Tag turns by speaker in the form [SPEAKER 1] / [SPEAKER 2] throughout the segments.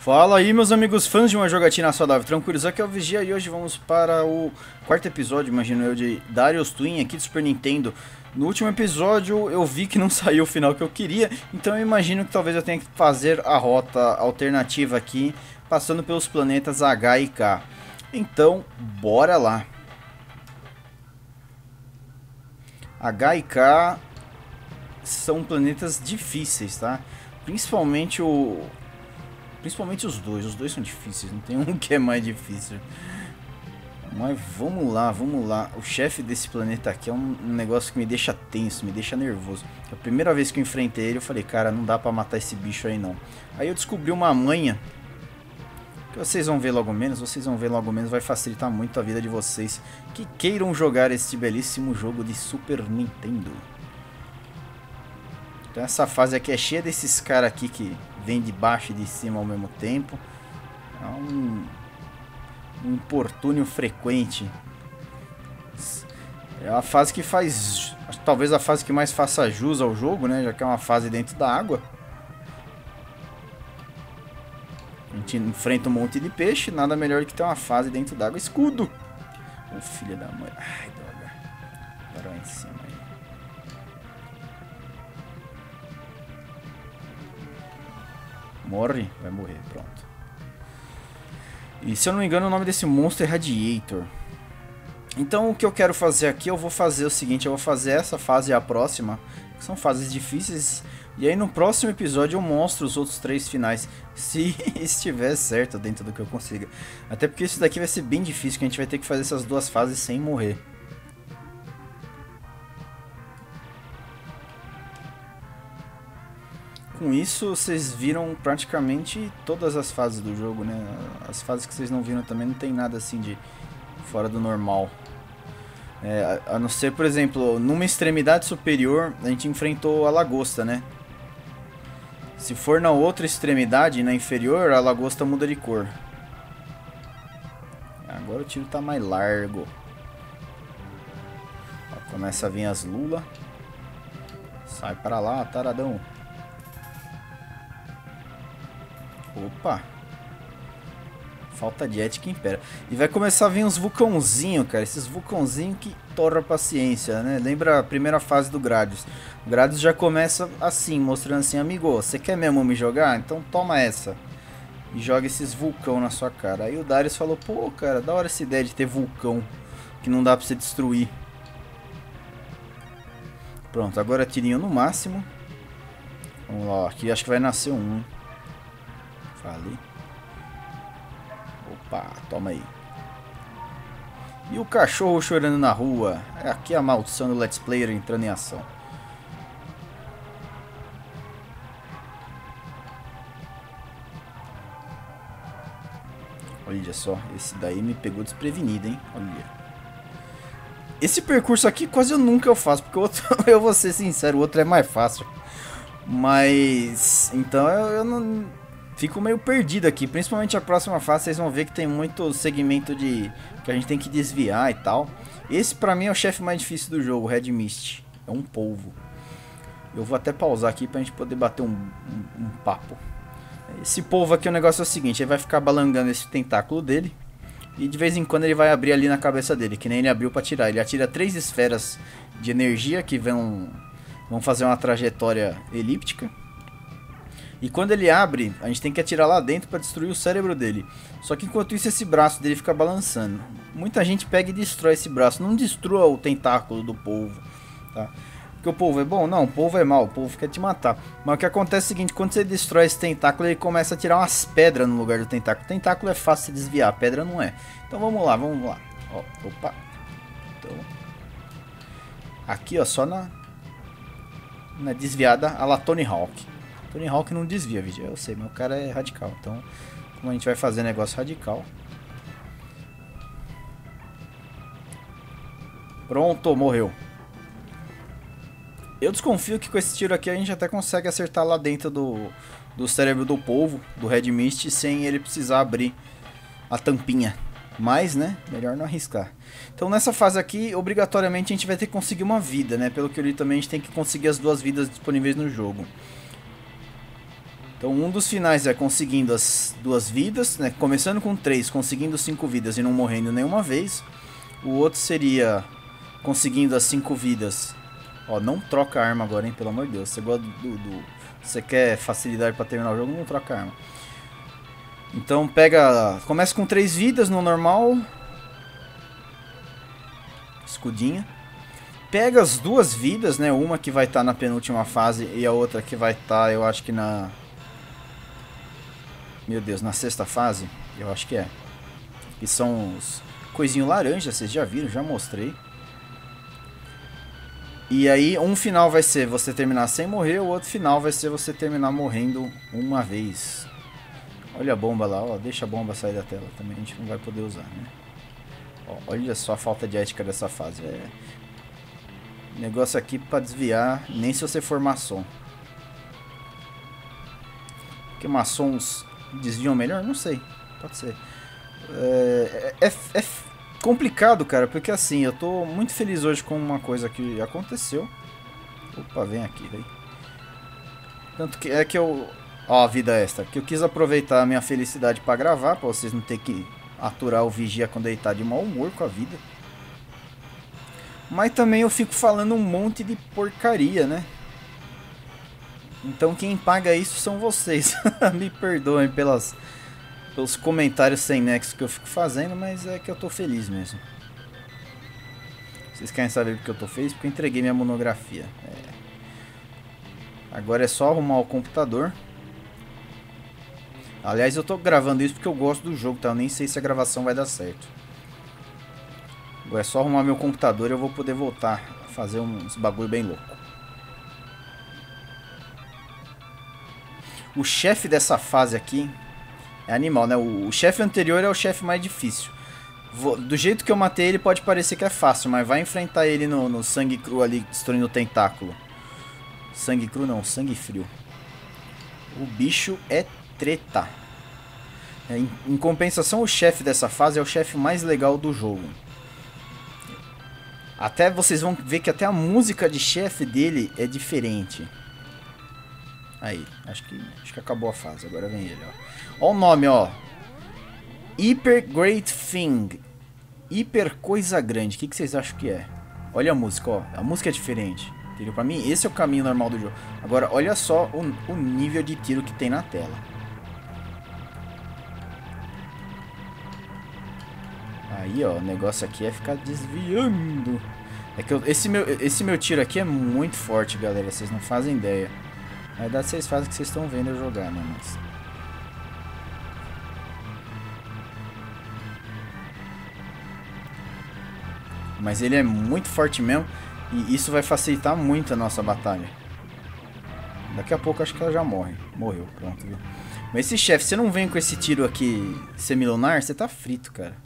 [SPEAKER 1] Fala aí, meus amigos fãs de uma jogatina saudável, tranquilos? Aqui é o Vigia e hoje vamos para o quarto episódio, imagino eu, de Darius Twin aqui do Super Nintendo. No último episódio eu vi que não saiu o final que eu queria, então eu imagino que talvez eu tenha que fazer a rota alternativa aqui, passando pelos planetas H e K. Então, bora lá. H e K são planetas difíceis, tá? Principalmente o, Principalmente os dois, os dois são difíceis, não tem um que é mais difícil. Mas vamos lá, vamos lá. O chefe desse planeta aqui é um, negócio que me deixa tenso, me deixa nervoso. A primeira vez que eu enfrentei ele, eu falei, cara, não dá pra matar esse bicho aí não. Aí eu descobri uma manha, que vocês vão ver logo menos, vocês vão ver logo menos, vai facilitar muito a vida de vocês que queiram jogar este belíssimo jogo de Super Nintendo. Então essa fase aqui é cheia desses caras aqui que vem de baixo e de cima ao mesmo tempo. É um, um importúnio frequente. É a fase que faz. Talvez a fase que mais faça jus ao jogo, né? Já que é uma fase dentro da água. A gente enfrenta um monte de peixe, nada melhor que ter uma fase dentro d'água. Escudo! Ô oh, filho da mãe. Ai, droga. Agora em cima Morre? Vai morrer, pronto. E se eu não me engano o nome desse monstro é Radiator. Então o que eu quero fazer aqui, eu vou fazer o seguinte, eu vou fazer essa fase e a próxima, que são fases difíceis, e aí no próximo episódio eu mostro os outros três finais, se estiver certo dentro do que eu consiga. Até porque isso daqui vai ser bem difícil, que a gente vai ter que fazer essas duas fases sem morrer. Com isso vocês viram praticamente todas as fases do jogo, né? As fases que vocês não viram também não tem nada assim de fora do normal. É, a não ser, por exemplo, numa extremidade superior a gente enfrentou a lagosta, né? Se for na outra extremidade, na inferior, a lagosta muda de cor. Agora o tiro tá mais largo. Ó, começa a vir as lula. Sai para lá, taradão. Opa! Falta de ética impera. E vai começar a vir uns vulcãozinhos, cara. Esses vulcãozinhos que torra a paciência, né? Lembra a primeira fase do Gradius. O Gradius já começa assim, mostrando assim, amigo, você quer mesmo me jogar? Então toma essa. E joga esses vulcão na sua cara. Aí o Darius falou, pô, cara, da hora essa ideia de ter vulcão. Que não dá pra você destruir. Pronto, agora tirinho no máximo. Vamos lá, aqui acho que vai nascer um. Hein? Falei. Opa, toma aí. E o cachorro chorando na rua. É aqui a maldição do Let's Player entrando em ação. Olha só, esse daí me pegou desprevenido, hein? Olha. Esse percurso aqui quase eu nunca eu faço, porque o outro, eu vou ser sincero, o outro é mais fácil. Mas, então eu, eu não fico meio perdido aqui. Principalmente a próxima fase, vocês vão ver que tem muito segmento de que a gente tem que desviar e tal. Esse pra mim é o chefe mais difícil do jogo, Red Mist. É um polvo. Eu vou até pausar aqui pra gente poder bater um, um, um papo. Esse polvo aqui, o negócio é o seguinte, ele vai ficar balangando esse tentáculo dele. E de vez em quando ele vai abrir ali na cabeça dele, que nem ele abriu pra tirar. Ele atira três esferas de energia que vão, vão fazer uma trajetória elíptica. E quando ele abre, a gente tem que atirar lá dentro para destruir o cérebro dele. Só que enquanto isso, esse braço dele fica balançando. Muita gente pega e destrói esse braço. Não destrua o tentáculo do polvo, tá? Porque o polvo é bom? Não, o polvo é mal, o polvo quer te matar. Mas o que acontece é o seguinte, quando você destrói esse tentáculo, ele começa a tirar umas pedras no lugar do tentáculo. O tentáculo é fácil de desviar, a pedra não é. Então vamos lá, vamos lá. Ó, opa. Então, aqui, ó, só na, na desviada a la Tony Hawk. Tony Hawk não desvia, vídeo. Eu sei, mas o cara é radical. Então, como a gente vai fazer negócio radical. Pronto, morreu. Eu desconfio que com esse tiro aqui a gente até consegue acertar lá dentro do, do cérebro do povo, do Red Mist, sem ele precisar abrir a tampinha. Mas, né, melhor não arriscar. Então nessa fase aqui, obrigatoriamente a gente vai ter que conseguir uma vida, né? Pelo que eu li também, a gente tem que conseguir as duas vidas disponíveis no jogo. Então um dos finais é conseguindo as duas vidas, né? Começando com três, conseguindo cinco vidas e não morrendo nenhuma vez. O outro seria conseguindo as cinco vidas. Ó, não troca arma agora, hein? Pelo amor de Deus. Você gosta do, do você quer facilidade para terminar o jogo, não troca arma. Então pega, começa com três vidas no normal. Escudinha. Pega as duas vidas, né? Uma que vai estar tá na penúltima fase e a outra que vai estar, tá, eu acho que na meu Deus, na sexta fase, eu acho que é. Que são os coisinho laranja, vocês já viram, já mostrei. E aí, um final vai ser você terminar sem morrer, o outro final vai ser você terminar morrendo uma vez. Olha a bomba lá, ó, deixa a bomba sair da tela também, a gente não vai poder usar, né? Ó, olha só a falta de ética dessa fase, é... Negócio aqui pra desviar, nem se você for maçom. Porque maçons desviam melhor? Não sei. Pode ser. É, é, é, complicado, cara, porque assim, eu tô muito feliz hoje com uma coisa que aconteceu. Opa, vem aqui, vem. Tanto que é que eu. Ó, a vida extra. Que eu quis aproveitar a minha felicidade para gravar, pra vocês não ter que aturar o vigia quando ele tá de mau humor com a vida. Mas também eu fico falando um monte de porcaria, né? Então quem paga isso são vocês. Me perdoem pelas, pelos comentários sem nexo que eu fico fazendo, mas é que eu tô feliz mesmo. Vocês querem saber porque eu tô feliz? Porque eu entreguei minha monografia. É. Agora é só arrumar o computador. Aliás, eu tô gravando isso porque eu gosto do jogo, tá? Eu nem sei se a gravação vai dar certo. Agora é só arrumar meu computador e eu vou poder voltar a fazer uns bagulho bem louco. O chefe dessa fase aqui é animal, né? O, o chefe anterior é o chefe mais difícil. Vou, do jeito que eu matei ele, pode parecer que é fácil, mas vai enfrentar ele no, no sangue cru ali, destruindo o tentáculo. Sangue cru não, sangue frio. O bicho é treta. É, em, em compensação, o chefe dessa fase é o chefe mais legal do jogo. Até vocês vão ver que até a música de chefe dele é diferente. Aí, acho que, acho que acabou a fase. Agora vem ele, ó. Ó o nome, ó. Hyper Great Thing. Hiper Coisa Grande. O que, que vocês acham que é? Olha a música, ó. A música é diferente. Entendeu? Pra mim, esse é o caminho normal do jogo. Agora, olha só o, o nível de tiro que tem na tela. Aí, ó, o negócio aqui é ficar desviando. É que eu, esse, meu, esse meu tiro aqui é muito forte, galera. Vocês não fazem ideia. Na verdade vocês fazem o que vocês estão vendo eu jogar, né? Mas... Mas ele é muito forte mesmo. E isso vai facilitar muito a nossa batalha. Daqui a pouco acho que ela já morre. Morreu, pronto, viu? Mas esse chefe, você não vem com esse tiro aqui semilunar, você tá frito, cara.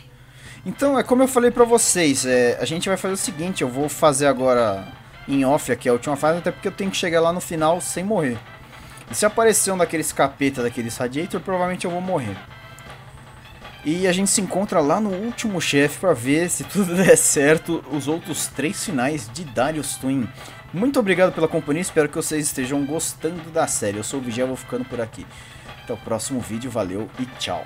[SPEAKER 1] Então, é como eu falei pra vocês, é, a gente vai fazer o seguinte, eu vou fazer agora em off aqui a última fase, até porque eu tenho que chegar lá no final sem morrer. E se aparecer um daqueles capeta, daqueles radiator, provavelmente eu vou morrer. E a gente se encontra lá no último chefe para ver se tudo der certo os outros três finais de Darius Twin. Muito obrigado pela companhia, espero que vocês estejam gostando da série. Eu sou o Vigia, vou ficando por aqui. Até o próximo vídeo, valeu e tchau.